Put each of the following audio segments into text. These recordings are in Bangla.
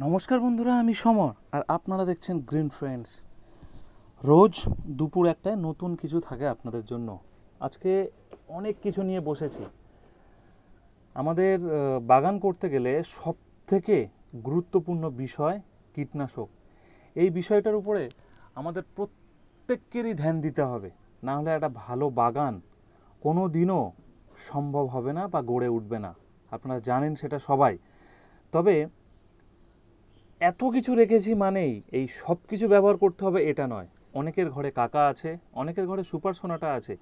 নমস্কার বন্ধুরা, আমি সমর আর আপনারা দেখছেন গ্রিন ফ্রেন্ডস রোজ দুপুর একটায় নতুন কিছু থাকে আপনাদের জন্য। আজকে অনেক কিছু নিয়ে বসেছি। আমাদের বাগান করতে গেলে সব থেকে গুরুত্বপূর্ণ বিষয় কীটনাশক। এই বিষয়টার উপরে আমাদের প্রত্যেকেরই ধ্যান দিতে হবে। না হলে একটা ভালো বাগান কোনো দিনও সম্ভব হবে না বা গড়ে উঠবে না। আপনারা জানেন সেটা সবাই। তবে এত কিছু রেখেছি মানেই এই সব কিছু ব্যবহার করতে হবে এটা নয়। অনেকের ঘরে কাকা আছে, অনেকের ঘরে সুপার সোনাটা আছে।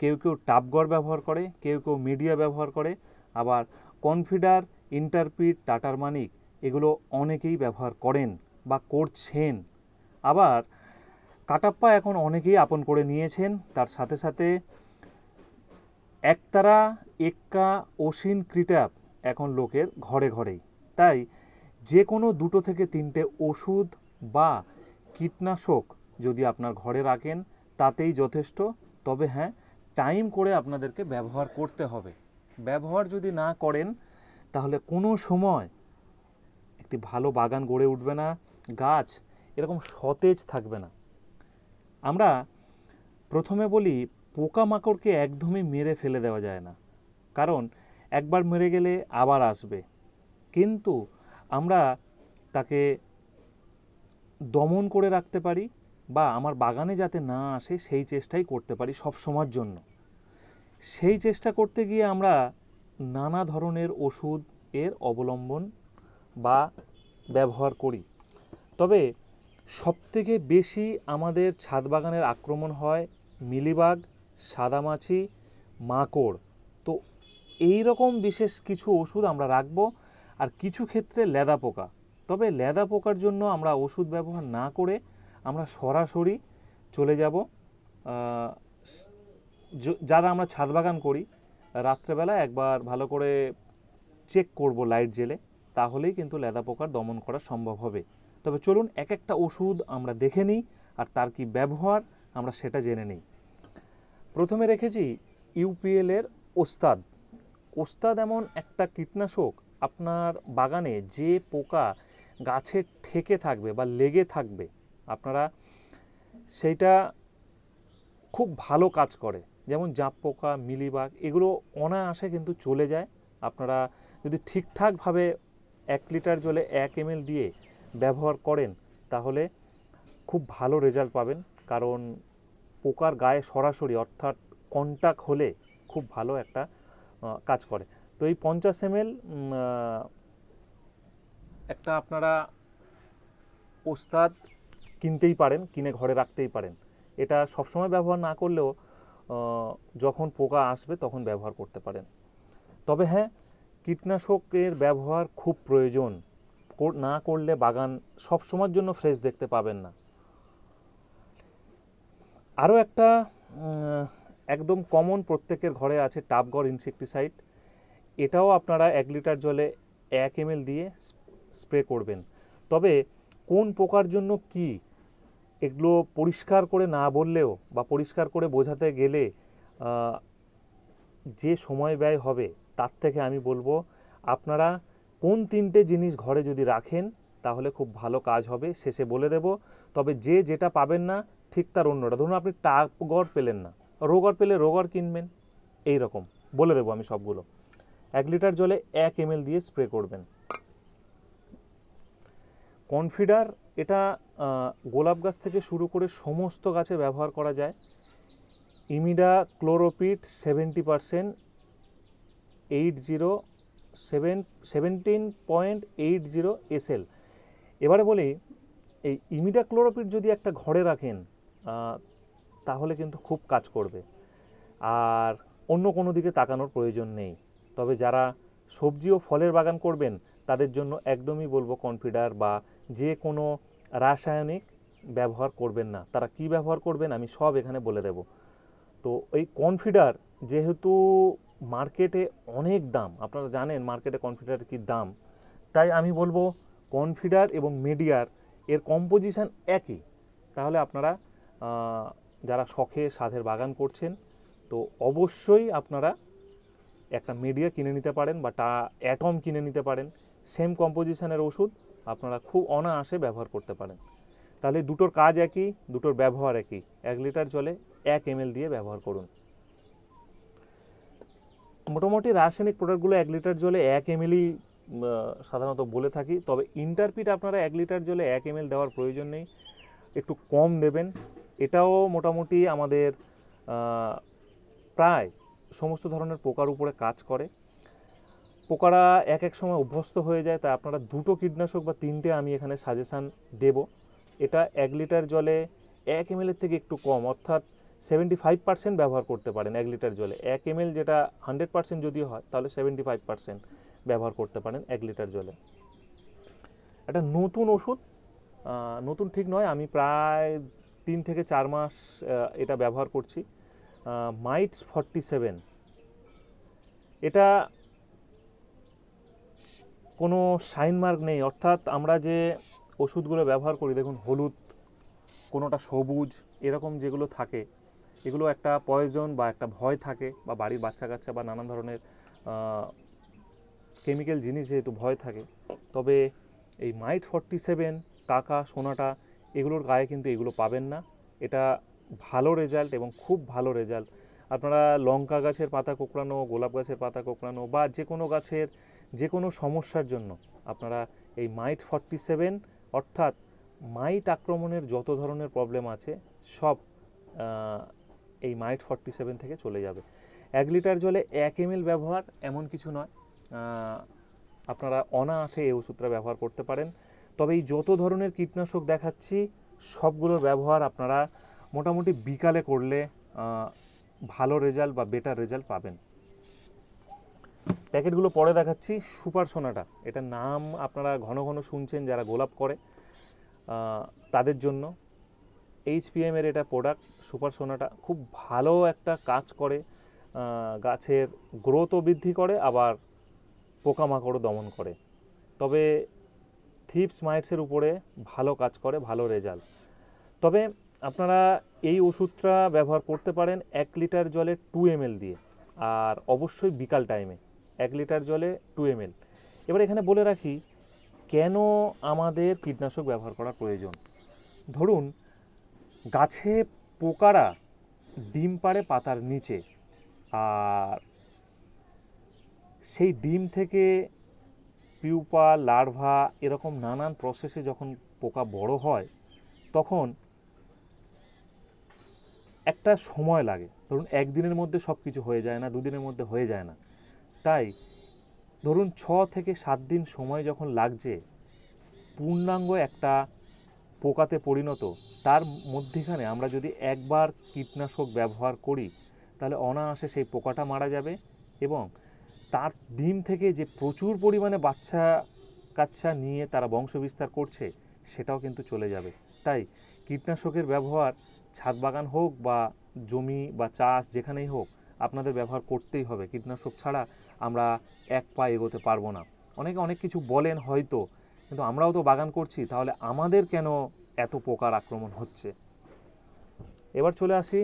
কেউ কেউ টাপগড় ব্যবহার করে, কেউ কেউ মিডিয়া ব্যবহার করে, আবার কনফিডার ইন্টারপিট টাটার মানিক এগুলো অনেকেই ব্যবহার করেন বা করছেন। আবার কাটাপ্পা এখন অনেকেই আপন করে নিয়েছেন, তার সাথে সাথে একতারা, এক্কা, অসিন, ক্রিটাপ এখন লোকের ঘরে ঘরেই। তাই যে কোনো দুটো থেকে তিনটে ওষুধ বা কীটনাশক যদি আপনার ঘরে রাখেন, তাতেই যথেষ্ট। তবে হ্যাঁ টাইম করে আপনাদেরকে ব্যবহার করতে হবে। ব্যবহার যদি না করেন, তাহলে কোনো সময় একটি ভালো বাগান গড়ে উঠবে না, গাছ এরকম সতেজ থাকবে না। আমরা প্রথমে বলি, পোকামাকড়কে একদমই মেরে ফেলে দেওয়া যায় না। কারণ, একবার মেরে গেলে আবার আসবে। কিন্তু আমরা তাকে দমন করে রাখতে পারি বা আমার বাগানে যাতে না আসে, সেই চেষ্টাই করতে পারি সব সময়ের জন্য। সেই চেষ্টা করতে গিয়ে আমরা নানা ধরনের ওষুধ এর অবলম্বন বা ব্যবহার করি। তবে সবথেকে বেশি আমাদের ছাদ বাগানের আক্রমণ হয় মিলিবাগ, সাদামাছি, মাকড়। তো এই রকম বিশেষ কিছু ওষুধ আমরা রাখব আর কিছু ক্ষেত্রে লেদা পোকা। তবে লেদা পোকার জন্য আমরা ওষুধ ব্যবহার না করে আমরা সরাসরি চলে যাব যারা আমরা ছাদ বাগান করি, রাত্রেবেলা একবার ভালো করে চেক করব লাইট জেলে তাহলেই কিন্তু লেদা পোকার দমন করা সম্ভব হবে। তবে চলুন এক একটা ওষুধ আমরা দেখে নিই আর তার কি ব্যবহার, আমরা সেটা জেনে নিই। প্রথমে রেখেছি ইউপিএলের ওস্তাদ। ওস্তাদ এমন একটা কীটনাশক আপনার বাগানে যে পোকা গাছে থেকে থাকবে বা লেগে থাকবে, আপনারা সেইটা খুব ভালো কাজ করে। যেমন জাঁপ পোকা, মিলিবাগ, এগুলো অনায়াসে কিন্তু চলে যায়। আপনারা যদি ঠিকঠাকভাবে এক লিটার জলে এক এম দিয়ে ব্যবহার করেন, তাহলে খুব ভালো রেজাল্ট পাবেন। কারণ পোকার গায়ে সরাসরি অর্থাৎ কন্টাক্ট হলে খুব ভালো একটা কাজ করে। তো এই পঞ্চাশ এম একটা আপনারা ওস্তাদ কিনতেই পারেন, কিনে ঘরে রাখতেই পারেন। এটা সবসময় ব্যবহার না করলেও যখন পোকা আসবে তখন ব্যবহার করতে পারেন। তবে হ্যাঁ কীটনাশকের ব্যবহার খুব প্রয়োজন। না করলে বাগান সব সময়ের জন্য ফ্রেশ দেখতে পাবেন না। আরও একটা একদম কমন প্রত্যেকের ঘরে আছে টাপগড় ইনসেকটিসাইড এটাও আপনারা এক লিটার জলে এক এম দিয়ে স্প্রে করবেন। তবে কোন পোকার জন্য কি এগুলো পরিষ্কার করে না বললেও বা পরিষ্কার করে বোঝাতে গেলে যে সময় ব্যয় হবে তার থেকে আমি বলব, আপনারা কোন তিনটে জিনিস ঘরে যদি রাখেন তাহলে খুব ভালো কাজ হবে, শেষে বলে দেব। তবে যে যেটা পাবেন না ঠিক তার অন্যটা। ধরুন আপনি টাপগড় পেলেন না, রোগর পেলে রোগর কিনবেন এই রকম বলে দেবো আমি সবগুলো। এক লিটার জলে এক এম দিয়ে স্প্রে করবেন। কনফিডার, এটা গোলাপ গাছ থেকে শুরু করে সমস্ত গাছে ব্যবহার করা যায়। Imidacloprid seventy percent, eight zero seven, seventeen point eight zero SL. এবারে বলি, এই ইমিডা ক্লোরোপিট যদি একটা ঘরে রাখেন তাহলে কিন্তু খুব কাজ করবে। আর অন্য কোনো দিকে তাকানোর প্রয়োজন নেই। তবে যারা সবজি ও ফলের বাগান করবেন, তাদের জন্য একদমই বলব কনফিডার বা যে কোনো রাসায়নিক ব্যবহার করবেন না। তারা কি ব্যবহার করবেন আমি সব এখানে বলে দেব। তো এই কনফিডার যেহেতু মার্কেটে অনেক দাম, আপনারা জানেন মার্কেটে কনফিডারের কি দাম। তাই আমি বলব কনফিডার এবং মিডিয়ার এর কম্পোজিশান একই। তাহলে আপনারা যারা শখে সাধের বাগান করছেন, তো অবশ্যই আপনারা একটা মিডিয়া কিনে নিতে পারেন বা টা অ্যাটম কিনে নিতে পারেন সেম কম্পোজিশনের ওষুধ আপনারা খুব অনায়াসে ব্যবহার করতে পারেন। তাহলে দুটোর কাজ একই, দুটোর ব্যবহার একই। এক লিটার জলে এক এম দিয়ে ব্যবহার করুন। মোটামুটি রাসায়নিক প্রোডাক্টগুলো এক লিটার জলে এক এমএলই সাধারণত বলে থাকি। তবে ইন্টারপিট আপনারা এক লিটার জলে এক এমএল দেওয়ার প্রয়োজন নেই। একটু কম দেবেন। এটাও মোটামুটি আমাদের প্রায় সমস্ত ধরনের পোকার উপরে কাজ করে। পোকারা এক এক সময় অভ্যস্ত হয়ে যায়, তাই আপনারা দুটো কীটনাশক বা তিনটে আমি এখানে সাজেশান দেব। এটা এক লিটার জলে এক এম থেকে একটু কম, অর্থাৎ সেভেন্টি ফাইভ পার্সেন্ট ব্যবহার করতে পারেন এক লিটার জলে। এক এম যেটা হান্ড্রেড পার্সেন্ট যদিও হয়, তাহলে সেভেন্টি ফাইভ পার্সেন্ট ব্যবহার করতে পারেন এক লিটার জলে। একটা নতুন ওষুধ নতুন ঠিক নয়, আমি প্রায় তিন থেকে চার মাস এটা ব্যবহার করছি। Mites forty seven. এটা কোনো সাইন মার্ক নেই, অর্থাৎ আমরা যে ওষুধগুলো ব্যবহার করি, দেখুন হলুদ, কোনোটা সবুজ, এরকম যেগুলো থাকে, এগুলো একটা পয়জন বা একটা ভয় থাকে, বা বাড়ির বাচ্চা কাচ্চা বা নানান ধরনের কেমিক্যাল জিনিস যেহেতু ভয় থাকে, তবে এই মাইট ফর্টি সেভেন, কাকা, সোনাটা, এগুলোর গায়ে কিন্তু এগুলো পাবেন না। এটা ভালো রেজাল্ট এবং খুব ভালো রেজাল্ট আপনারা লঙ্কা গাছের পাতা কোঁকড়ানো, গোলাপ গাছের পাতা কোঁকড়ানো বা যে কোনো গাছের যে কোনো সমস্যার জন্য আপনারা এই মাইট ফর্টি সেভেন অর্থাৎ মাইট আক্রমণের যত ধরনের প্রবলেম আছে সব এই মাইট ফর্টি সেভেন থেকে চলে যাবে। এক লিটার জলে এক এম ব্যবহার এমন কিছু নয়। আপনারা অনায়াসে এই ওষুধটা ব্যবহার করতে পারেন। তবে এই যত ধরনের কীটনাশক দেখাচ্ছি, সবগুলোর ব্যবহার আপনারা মোটামুটি বিকালে করলে ভালো রেজাল্ট বা বেটার রেজাল্ট পাবেন। প্যাকেটগুলো পরে দেখাচ্ছি, সুপার সোনাটা। এটার নাম আপনারা ঘন ঘন শুনছেন যারা গোলাপ করে তাদের জন্য। এইচপিএম এর এটা প্রোডাক্ট সুপার সোনাটা খুব ভালো একটা কাজ করে গাছের গ্রোথও বৃদ্ধি করে, আবার পোকামাকড়ও দমন করে। তবে থিপস মাইটসের উপরে ভালো কাজ করে, ভালো রেজাল্ট তবে আপনারা এই ওষুধটা ব্যবহার করতে পারেন এক লিটার জলে টু এম দিয়ে, আর অবশ্যই বিকাল টাইমে এক লিটার জলে টু এম এবার এখানে বলে রাখি, কেন আমাদের কীটনাশক ব্যবহার করা প্রয়োজন? ধরুন, গাছে পোকারা ডিম পাড়ে পাতার নিচে, আর সেই ডিম থেকে পিউপা, লার্ভা, এরকম নানান প্রসেসে যখন পোকা বড় হয়, তখন একটা সময় লাগে। ধরুন একদিনের মধ্যে সব কিছু হয়ে যায় না, দুদিনের মধ্যে হয়ে যায় না। তাই ধরুন ছ থেকে সাত দিন সময় যখন লাগছে, পূর্ণাঙ্গ একটা পোকাতে পরিণত, তার মধ্যেখানে আমরা যদি একবার কীটনাশক ব্যবহার করি, তাহলে অনায়াসে সেই পোকাটা মারা যাবে এবং তার ডিম থেকে যে প্রচুর পরিমাণে বাচ্চা কাচ্চা নিয়ে তারা বংশবিস্তার করছে, সেটাও কিন্তু চলে যাবে। তাই কীটনাশকের ব্যবহার, ছাদ বাগান হোক বা জমি বা চাষ যেখানেই হোক, আপনাদের ব্যবহার করতেই হবে। কীটনাশক ছাড়া আমরা এক পা এগোতে পারব না। অনেকে অনেক কিছু বলেন হয়তো, কিন্তু আমরাও তো বাগান করছি, তাহলে আমাদের কেন এত পোকার আক্রমণ হচ্ছে? এবার চলে আসি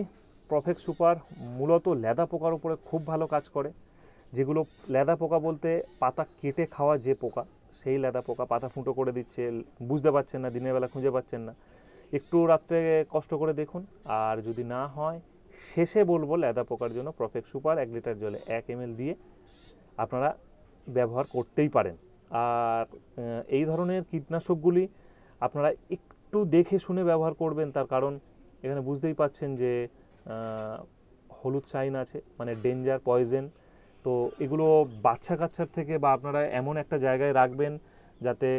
প্রফেক্ট সুপার মূলত লেদা পোকার উপরে খুব ভালো কাজ করে। যেগুলো লেদা পোকা বলতে পাতা কেটে খাওয়া যে পোকা, সেই লেদা পোকা পাতা ফুটো করে দিচ্ছে, বুঝতে পারছেন না, দিনের বেলা খুঁজে পাচ্ছেন না। একটু রাত্রে কষ্ট করে দেখুন। আর যদি না হয়, শেষে বলব লেদা পোকার জন্য প্রফেক্ট সুপার এক লিটার জলে এক এম দিয়ে আপনারা ব্যবহার করতেই পারেন। আর এই ধরনের কীটনাশকগুলি আপনারা একটু দেখে শুনে ব্যবহার করবেন, তার কারণ এখানে বুঝতেই পাচ্ছেন যে হলুদ সাইন আছে মানে ডেঞ্জার পয়জেন। তো এগুলো বাচ্চা কাচ্চার থেকে বা আপনারা এমন একটা জায়গায় রাখবেন যাতে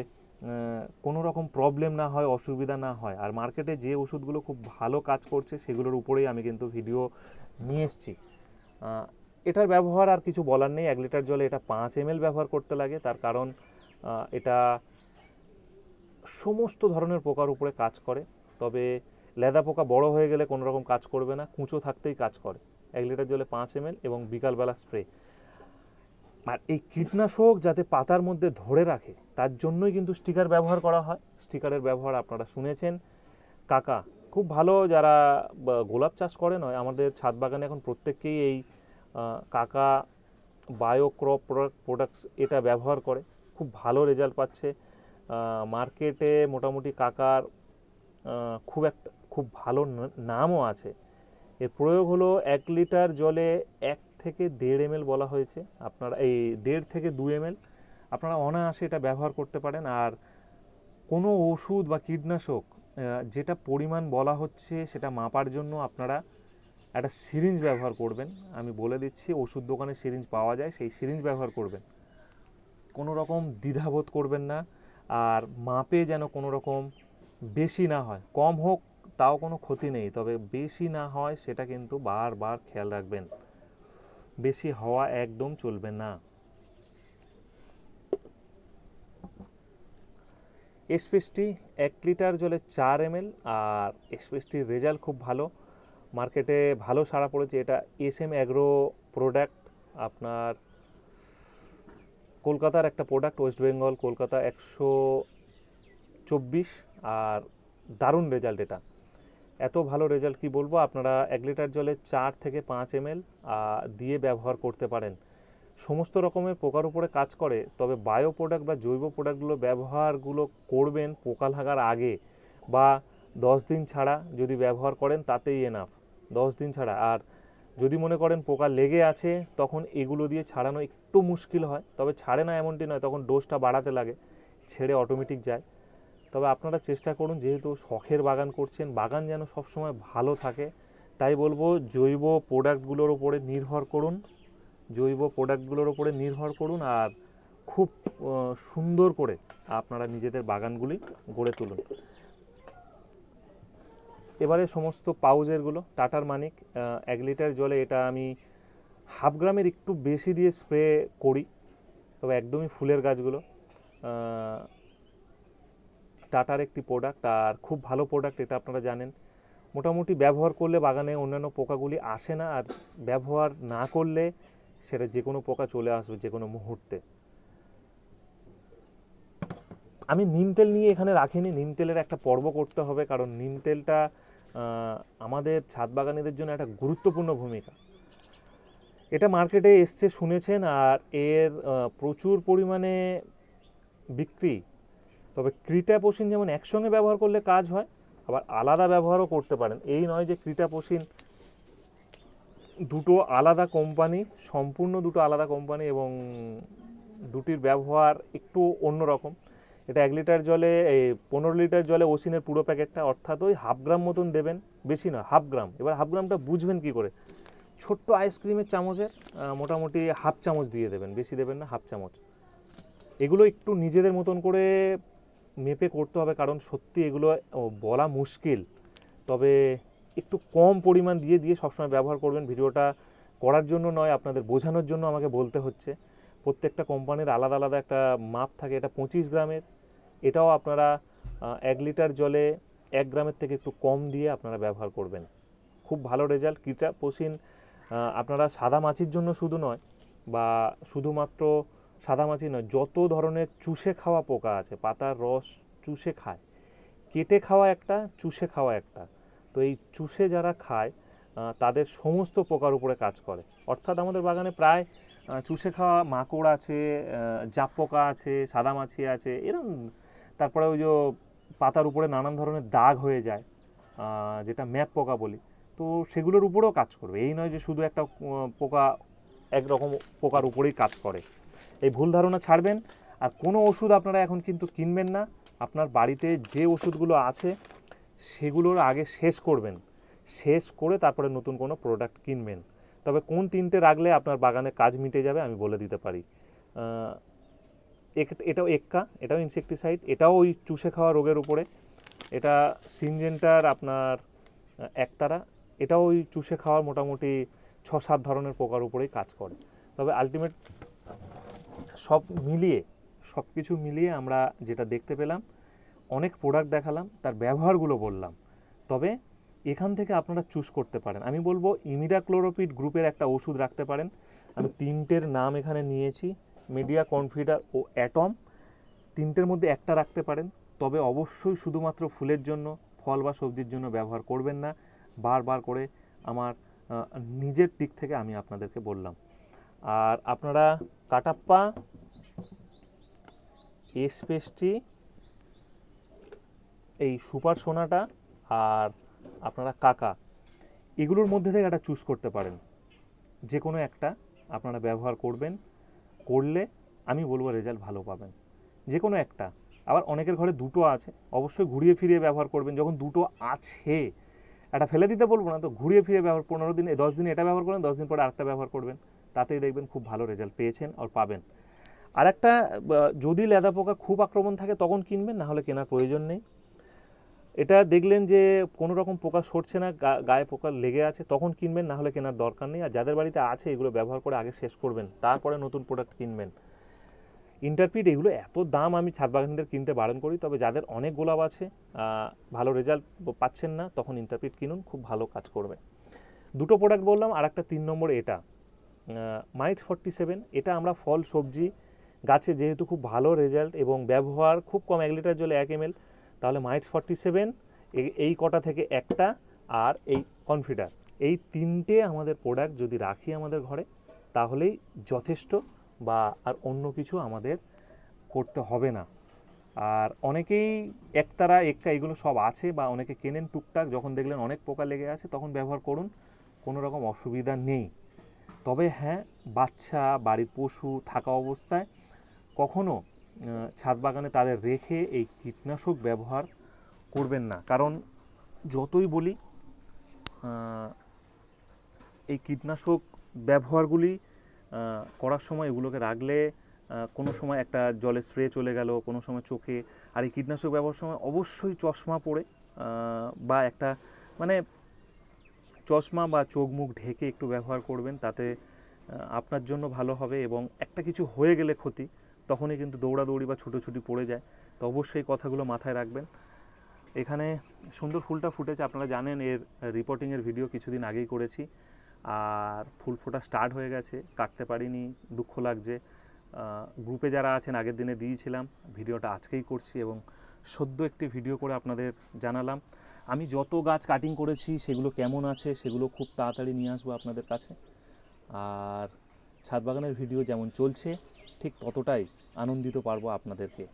কোনো রকম প্রবলেম না হয়, অসুবিধা না হয়। আর মার্কেটে যে ওষুধগুলো খুব ভালো কাজ করছে, সেগুলোর উপরেই আমি কিন্তু ভিডিও নিয়ে এসেছি। এটার ব্যবহার আর কিছু বলার নেই। এক লিটার জলে এটা পাঁচ এম ব্যবহার করতে লাগে। তার কারণ এটা সমস্ত ধরনের পোকার উপরে কাজ করে। তবে লেদা পোকা বড় হয়ে গেলে কোনো রকম কাজ করবে না। কুঁচো থাকতেই কাজ করে। এক লিটার জলে পাঁচ এম এবং বিকালবেলা স্প্রে আর এই কীটনাশক যাতে পাতার মধ্যে ধরে রাখে, তার জন্যই কিন্তু স্টিকার ব্যবহার করা হয়। স্টিকারের ব্যবহার আপনারা শুনেছেন। কাকা, খুব ভালো যারা গোলাপ চাষ করে নয়, আমাদের ছাদ বাগানে এখন প্রত্যেককেই এই কাকা বায়োক্রপ প্রোডাক্ট প্রোডাক্টস এটা ব্যবহার করে। খুব ভালো রেজাল্ট পাচ্ছে। মার্কেটে মোটামুটি কাকার খুব একটা, খুব ভালো নামও আছে। এর প্রয়োগ হলো এক লিটার জলে এক থেকে দেড় এমএল বলা হয়েছে, আপনারা এই দেড় থেকে দু এমএল, আপনারা অনায়াসে এটা ব্যবহার করতে পারেন। আর কোনো ওষুধ বা কীটনাশক যেটা পরিমাণ বলা হচ্ছে সেটা মাপার জন্য আপনারা একটা সিরিঞ্জ ব্যবহার করবেন। আমি বলে দিচ্ছি, ওষুধ দোকানে সিরিঞ্জ পাওয়া যায়, সেই সিরিঞ্জ ব্যবহার করবেন। কোনো রকম দ্বিধাবোধ করবেন না। আর মাপে যেন কোনো রকম বেশি না হয়, কম হোক, তাও কোনো ক্ষতি নেই। তবে বেশি না হয়, সেটা কিন্তু বারবার খেয়াল রাখবেন। বেশি হওয়া একদম চলবে না। এক্সপ্রেসটি এক লিটার জলে চার এমএল আর এক্সপ্রেসটির রেজাল্ট খুব ভালো। মার্কেটে ভালো সাড়া পড়েছে। এটা এস এম অ্যাগ্রো প্রোডাক্ট। আপনার কলকাতার একটা প্রোডাক্ট, ওয়েস্ট বেঙ্গল, কলকাতা একশো চব্বিশ আর দারুণ রেজাল্ট এটা। এত ভালো রেজাল্ট কি বলব? আপনারা এক লিটার জলে চার থেকে পাঁচ এমএল দিয়ে ব্যবহার করতে পারেন। সমস্ত রকমের পোকার উপরে কাজ করে, তবে বায়ো প্রোডাক্ট বা জৈব প্রোডাক্টগুলো ব্যবহারগুলো করবেন পোকা লাগার আগে বা দশ দিন ছাড়া যদি ব্যবহার করেন তাতেই এনাফ দশ দিন ছাড়া। আর যদি মনে করেন পোকা লেগে আছে, তখন এগুলো দিয়ে ছাড়ানো একটু মুশকিল হয়, তবে ছাড়ে না এমনটি নয়, তখন ডোজটা বাড়াতে লাগে, ছেড়ে অটোমেটিক যায়। তবে আপনারা চেষ্টা করুন, যেহেতু শখের বাগান করছেন, বাগান যেন সবসময় ভালো থাকে, তাই বলব জৈব প্রোডাক্টগুলোর উপরে নির্ভর করুন, জৈব প্রোডাক্টগুলোর উপরে নির্ভর করুন আর খুব সুন্দর করে আপনারা নিজেদের বাগানগুলি গড়ে তুলুন। এবারে সমস্ত পাউজেরগুলো, টাটার মানিক এক লিটার জলে এটা আমি হাফ গ্রামের একটু বেশি দিয়ে স্প্রে করি, তবে একদমই ফুলের গাছগুলো টাটার একটি প্রোডাক্ট আর খুব ভালো প্রোডাক্ট এটা আপনারা জানেন। মোটামুটি ব্যবহার করলে বাগানে অন্যান্য পোকাগুলি আসে না আর ব্যবহার না করলে সেটা যে কোনো পোকা চলে আসবে যে কোনো মুহূর্তে। আমি নিম তেল নিয়ে এখানে রাখিনি, নিম তেলের একটা পর্ব করতে হবে কারণ নিম তেলটা আমাদের ছাদ বাগানীদের জন্য একটা গুরুত্বপূর্ণ ভূমিকা। এটা মার্কেটে এসছে শুনেছেন আর এর প্রচুর পরিমাণে বিক্রি তবে ক্রিটাপোষিন যেমন একসঙ্গে ব্যবহার করলে কাজ হয়, আবার আলাদা ব্যবহারও করতে পারেন। এই নয় যে ক্রিটাপোষিন দুটো আলাদা কোম্পানি, সম্পূর্ণ দুটো আলাদা কোম্পানি এবং দুটির ব্যবহার একটু অন্য রকম। এটা এক লিটার জলে, এই পনেরো লিটার জলে ওসিনের পুরো প্যাকেটটা, অর্থাৎ ওই হাফ গ্রাম মতন দেবেন, বেশি নয়, হাফ গ্রাম। এবার হাফ গ্রামটা বুঝবেন কি করে? ছোট্ট আইসক্রিমের চামচের মোটামুটি হাফ চামচ দিয়ে দেবেন, বেশি দেবেন না, হাফ চামচ। এগুলো একটু নিজেদের মতন করে মেপে করতে হবে, কারণ সত্যি এগুলো বলা মুশকিল। তবে একটু কম পরিমাণ দিয়ে দিয়ে সবসময় ব্যবহার করবেন। ভিডিওটা করার জন্য নয়, আপনাদের বোঝানোর জন্য আমাকে বলতে হচ্ছে। প্রত্যেকটা কোম্পানির আলাদা আলাদা একটা মাপ থাকে। এটা পঁচিশ গ্রামের। এটাও আপনারা এক লিটার জলে এক গ্রামের থেকে একটু কম দিয়ে আপনারা ব্যবহার করবেন। খুব ভালো রেজাল্ট। কিটা, পোষিন আপনারা সাদা মাছির জন্য শুধু নয়, বা শুধুমাত্র সাদা মাছি নয়, যত ধরনের চুষে খাওয়া পোকা আছে, পাতার রস চুষে খায়, কেটে খাওয়া একটা, চুষে খাওয়া একটা। তো এই চুষে যারা খায় তাদের সমস্ত পোকার উপরে কাজ করে। অর্থাৎ আমাদের বাগানে প্রায় চুষে খাওয়া মাকড় আছে জাপ পোকা আছে সাদা মাছি আছে এরকম তারপরে ওই যে পাতার উপরে নানান ধরনের দাগ হয়ে যায় যেটা ম্যাপ পোকা বলি। তো সেগুলোর উপরেও কাজ করবে। এই নয় যে শুধু একটা পোকা একরকম পোকার উপরেই কাজ করে। এই ভুল ধারণা ছাড়বেন আর কোনো ওষুধ আপনারা এখন কিন্তু কিনবেন না। আপনার বাড়িতে যে ওষুধগুলো আছে সেগুলোর আগে শেষ করবেন। শেষ করে তারপরে নতুন কোনো প্রোডাক্ট কিনবেন। তবে কোন তিনটে রাখলে আপনার বাগানে কাজ মিটে যাবে আমি বলে দিতে পারি। এটাও এক্কা, এটাও ইনসেকটিসাইড এটাও ওই চুষে খাওয়া রোগের উপরে। এটা সিনজেন্টার আপনার একতারা, এটাও ওই চুষে খাওয়ার মোটামুটি ছ সাত ধরনের পোকার উপরেই কাজ করে। তবে আলটিমেট সব মিলিয়ে, সব কিছু মিলিয়ে আমরা যেটা দেখতে পেলাম, অনেক প্রোডাক্ট দেখালাম, তার ব্যবহারগুলো বললাম। তবে এখান থেকে আপনারা চুজ করতে পারেন। আমি বলব ইমিডাক্লোরোপিড গ্রুপের একটা ওষুধ রাখতে পারেন। আমি তিনটের নাম এখানে নিয়েছি মিডিয়া কনফিডার ও অ্যাটম তিনটের মধ্যে একটা রাখতে পারেন। তবে অবশ্যই শুধুমাত্র ফুলের জন্য, ফল বা সবজির জন্য ব্যবহার করবেন না। বারবার করে আমার নিজের দিক থেকে আমি আপনাদেরকে বললাম। আর আপনারা কাটাপ্পা এসপেসটি এই সুপার সোনাটা আর আপনারা কাকা, এগুলোর মধ্যে থেকে একটা চুজ করতে পারেন। যে কোনো একটা আপনারা ব্যবহার করবেন, করলে আমি বলব রেজাল্ট ভালো পাবেন। যে কোনো একটা। আবার অনেকের ঘরে দুটো আছে, অবশ্যই ঘুরিয়ে ফিরিয়ে ব্যবহার করবেন। যখন দুটো আছে, একটা ফেলে দিতে বলব না, তো ঘুরিয়ে ফিরিয়ে ব্যবহার, পনেরো দিন, দশ দিন এটা ব্যবহার করবেন দশ দিন পরে আরেকটা ব্যবহার করবেন। তাতেই দেখবেন খুব ভালো রেজাল্ট পেয়েছেন আর পাবেন। আর একটা যদি লেদা পোকা খুব আক্রমণ থাকে তখন কিনবেন না হলে কেনার প্রয়োজন নেই। এটা দেখলেন যে কোনো রকম পোকা সরছে না গায়ে পোকা লেগে আছে, তখন কিনবেন না হলে কেনার দরকার নেই। আর যাদের বাড়িতে আছে, এগুলো ব্যবহার করে আগে শেষ করবেন, তারপরে নতুন প্রোডাক্ট কিনবেন। ইন্টারপিট এগুলো এত দাম আমি ছাদ বাগানদের কিনতে বারণ করি, তবে যাদের অনেক গোলাপ আছে ভালো রেজাল্ট পাচ্ছেন না, তখন ইন্টারপিট কিনুন, খুব ভালো কাজ করবে। দুটো প্রোডাক্ট বললাম আর একটা তিন নম্বর এটা। মাইটস ফর্টি সেভেন এটা আমরা ফল, সবজি, গাছে যেহেতু খুব ভালো রেজাল্ট এবং ব্যবহার খুব কম, এক লিটার জলে এক এমএল তাহলে মাইটস ফর্টি সেভেন এই কটা থেকে একটা আর এই কনফিডার এই তিনটে আমাদের প্রোডাক্ট যদি রাখি আমাদের ঘরে, তাহলেই যথেষ্ট বা আর অন্য কিছু আমাদের করতে হবে না। আর অনেকেই একতারা, এক্কা এগুলো সব আছে বা অনেকে কেনেন টুকটাক, যখন দেখলেন অনেক পোকা লেগে আছে, তখন ব্যবহার করুন, কোনো রকম অসুবিধা নেই। তবে হ্যাঁ বাচ্চা, বাড়ির পশু, থাকা অবস্থায় কখনো ছাদ বাগানে তাদের রেখে এই কীটনাশক ব্যবহার করবেন না। কারণ যতই বলি এই কীটনাশক ব্যবহারগুলি করার সময় এগুলোকে রাখলে কোনো সময় একটা জলে স্প্রে চলে গেল, কোনো সময় চোখে, আর এই কীটনাশক ব্যবহার সময় অবশ্যই চশমা পরে বা একটা মানে চশমা বা চোখ মুখ ঢেকে একটু ব্যবহার করবেন, তাতে আপনার জন্য ভালো হবে এবং একটা কিছু হয়ে গেলে ক্ষতি, তখনই কিন্তু দৌড়াদৌড়ি বা ছুটোছুটি পড়ে যায়। তো অবশ্যই কথাগুলো মাথায় রাখবেন। এখানে সুন্দর ফুলটা ফুটেছে, আপনারা জানেন এর রিপোর্টিংয়ের ভিডিও কিছুদিন আগেই করেছি। আর ফুল ফোটা স্টার্ট হয়ে গেছে, কাটতে পারিনি, দুঃখ লাগছে। গ্রুপে যারা আছেন, আগের দিনে দিয়েছিলাম ভিডিওটা আজকেই করছি এবং সদ্য একটি ভিডিও করে আপনাদের জানালাম। আমি যত গাছ কাটিং করেছি, সেগুলো কেমন আছে, সেগুলো খুব তাড়াতাড়ি নিয়ে আসব আপনাদের কাছে। আর ছাদ বাগানের ভিডিও যেমন চলছে, ঠিক ততটাই আনন্দিত পারব আপনাদেরকে।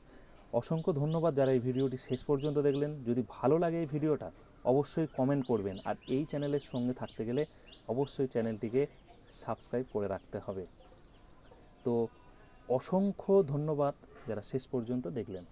অসংখ্য ধন্যবাদ যারা এই ভিডিওটি শেষ পর্যন্ত দেখলেন। যদি ভালো লাগে এই ভিডিওটা অবশ্যই কমেন্ট করবেন। আর এই চ্যানেলের সঙ্গে থাকতে গেলে অবশ্যই চ্যানেলটিকে সাবস্ক্রাইব করে রাখতে হবে। তো অসংখ্য ধন্যবাদ যারা শেষ পর্যন্ত দেখলেন।